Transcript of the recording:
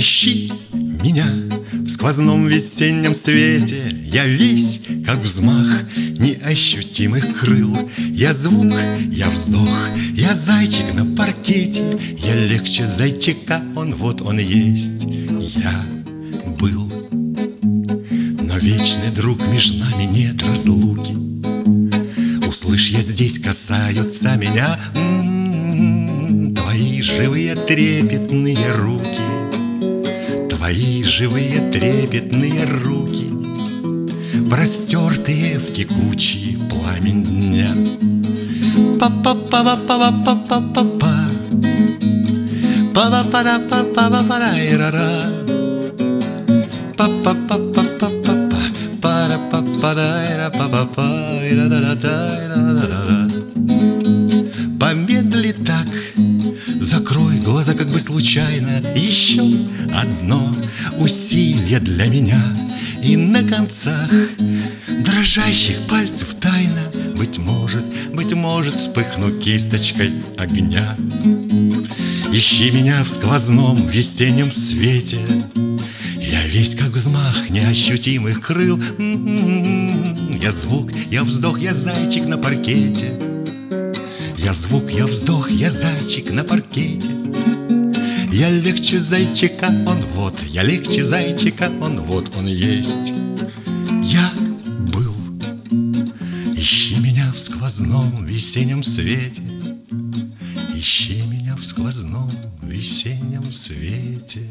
Ищи меня в сквозном весеннем свете. Я весь, как взмах неощутимых крыл. Я звук, я вздох, я зайчик на паркете. Я легче зайчика, он вот он есть. Я был. Но вечный друг, между нами нет разлуки. Услышь, я здесь касаются меня м-м-м, Твои живые трепетные руки Твои живые трепетные руки Простертые в текучий пламень дня. Па-па-па-па-па-па-па-па-па. Па-па-па-па-па-па-па-па-ра-ра Па-па-па-па-па-па-па случайно Еще одно усилие для меня. И на концах дрожащих пальцев тайна Быть может, быть может, вспыхну кисточкой огня. Ищи меня в сквозном весеннем свете. Я весь как взмах неощутимых крыл. Я звук, я вздох, я зайчик на паркете. Я звук, я вздох, я зайчик на паркете Я легче зайчика, он вот. Я легче зайчика, он вот он есть. Я был. Ищи меня в сквозном весеннем свете. Ищи меня в сквозном весеннем свете